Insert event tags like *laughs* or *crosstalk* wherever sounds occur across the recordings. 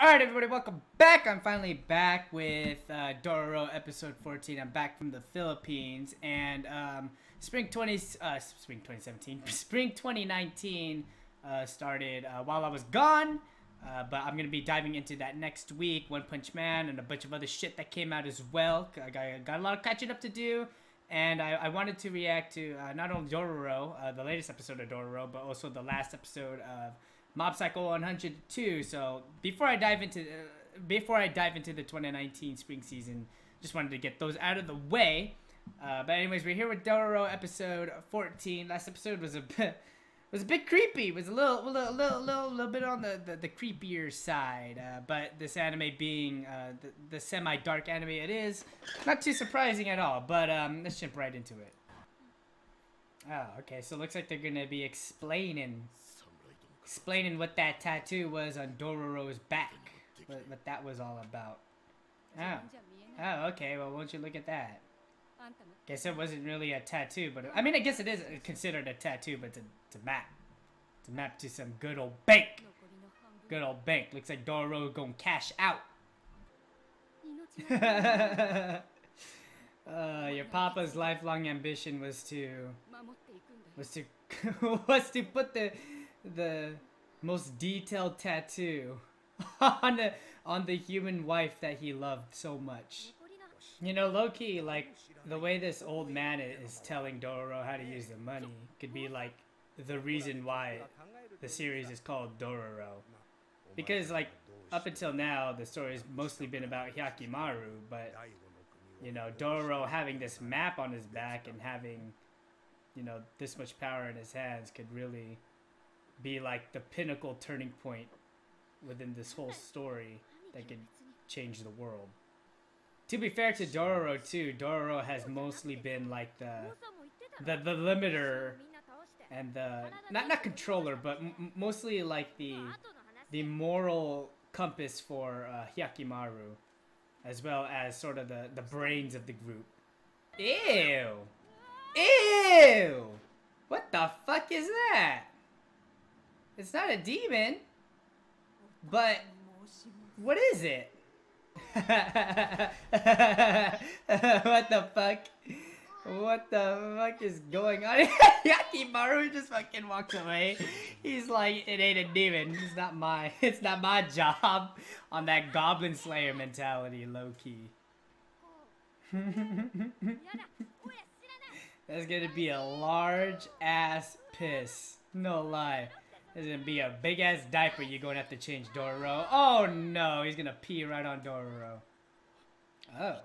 Alright everybody, welcome back! I'm finally back with uh, Dororo episode 14. I'm back from the Philippines and um, spring 20, uh, spring 2017, *laughs* spring 2019 uh, started uh, while I was gone. Uh, but I'm gonna be diving into that next week. One Punch Man and a bunch of other shit that came out as well. I got, got a lot of catching up to do. And I, I wanted to react to uh, not only Dororo, the latest episode of Dororo, but also the last episode of Mob Psycho 102. So before I dive into uh, before I dive into the 2019 spring season, just wanted to get those out of the way. Uh, but anyways, we're here with Dororo episode 14. Last episode was a bit *laughs* was a bit creepy. Was a little little little little, little bit on the, the, the creepier side. Uh, but this anime being uh, the, the semi dark anime it is, not too surprising at all. But um, let's jump right into it. Oh, okay. So it looks like they're gonna be explaining explaining what that tattoo was on Dororo's back. What, what that was all about. Oh. Oh, okay. Well, won't you look at that? Guess it wasn't really a tattoo, but I mean, I guess it is considered a tattoo, but it's a map, to map to some good old bank. Good old bank. Looks like Dororo gonna cash out. *laughs* uh, your papa's lifelong ambition was to was to *laughs* was to put the the most detailed tattoo *laughs* on the on the human wife that he loved so much. You know, Loki, like the way this old man is telling Dororo how to use the money could be like the reason why the series is called Dororo. Because like up until now the story has mostly been about Hyakkimaru, but you know, Dororo having this map on his back and having you know, this much power in his hands could really be like the pinnacle turning point within this whole story that could change the world. To be fair to Dororo too, Dororo has mostly been like the the the limiter and the not not controller, but mostly like the the moral compass for uh, Hyakkimaru, as well as sort of the the brains of the group. Ew, ew, what the fuck is that? It's not a demon. But what is it? *laughs* what the fuck? What the fuck is going on? *laughs* Hyakkimaru just fucking walks away. He's like, it ain't a demon. It's not my *laughs* it's not my job on that goblin slayer mentality, low key. That's gonna be a large ass piss. No lie. There's gonna be a big ass diaper you're gonna have to change Dororo. Oh no, he's gonna pee right on Dororo. Oh.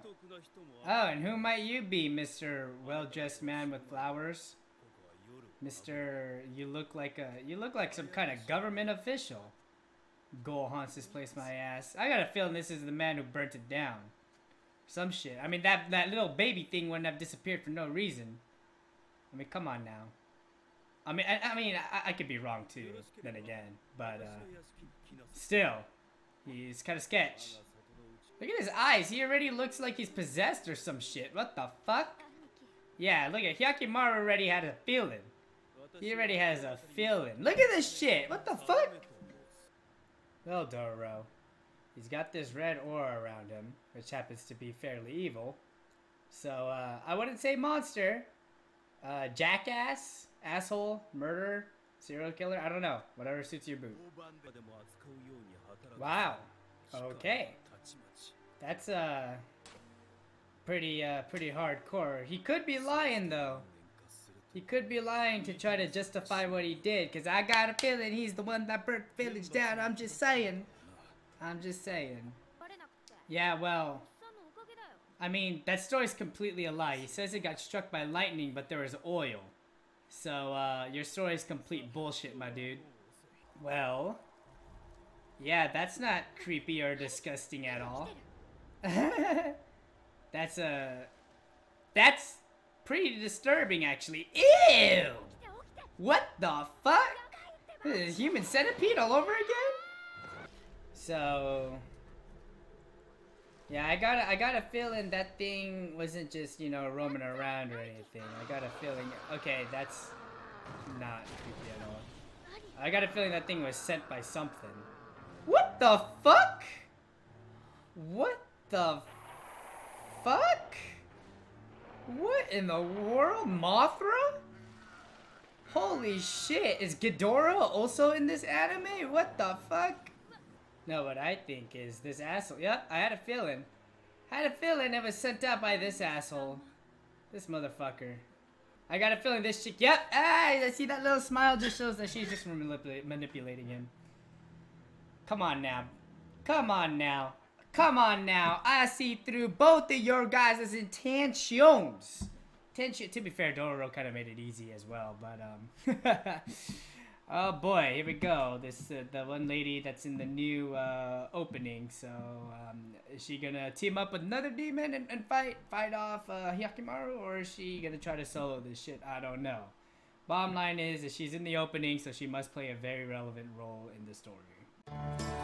Oh, and who might you be, Mr. Well-dressed man with flowers? Mr. You look like a you look like some kind of government official. Ghoul haunts this place my ass. I got a feeling this is the man who burnt it down. Some shit. I mean that that little baby thing wouldn't have disappeared for no reason. I mean, come on now. I mean, I, I mean, I, I, could be wrong too. Then again, but uh, still, he's kind of sketch. Look at his eyes. He already looks like he's possessed or some shit. What the fuck? Yeah, look at Hyakkimaru already had a feeling. He already has a feeling. Look at this shit. What the fuck? Well, Dororo. He's got this red aura around him, which happens to be fairly evil. So, uh, I wouldn't say monster. Uh, jackass? Asshole, murderer, serial killer. I don't know. Whatever suits your boot. Wow. Okay. That's uh pretty uh pretty hardcore. He could be lying though. He could be lying to try to justify what he did, cause I got a feeling he's the one that burnt the village down. I'm just saying. I'm just saying. Yeah, well. I mean, that story's completely a lie. He says he got struck by lightning, but there was oil. So, uh, your story is complete bullshit, my dude. Well, yeah, that's not creepy or disgusting at all. *laughs* that's, uh, that's pretty disturbing, actually. Ew! What the fuck? This is human centipede all over again? So, yeah, I got a, I got a feeling that thing wasn't just, you know, roaming around or anything. I got a feeling, okay, that's not creepy at all. I got a feeling that thing was sent by something. What the fuck? What the fuck? What in the world? Mothra? Holy shit, is Ghidorah also in this anime? What the fuck? No, what I think is this asshole. Yep, I had a feeling. Had a feeling it was sent out by this asshole. This motherfucker. I got a feeling this chick. Yep, ah, I see that little smile just shows that she's just manipula manipulating him. Come on now. Come on now. Come on now. I see through both of your guys' intentions. Tension. To be fair, Dororo kind of made it easy as well, but um. *laughs* oh boy, here we go. This uh, the one lady that's in the new uh, opening. So um, is she gonna team up with another demon and, and fight fight off uh, Hyakkimaru, or is she gonna try to solo this shit? I don't know. Bottom line is, is she's in the opening, so she must play a very relevant role in the story.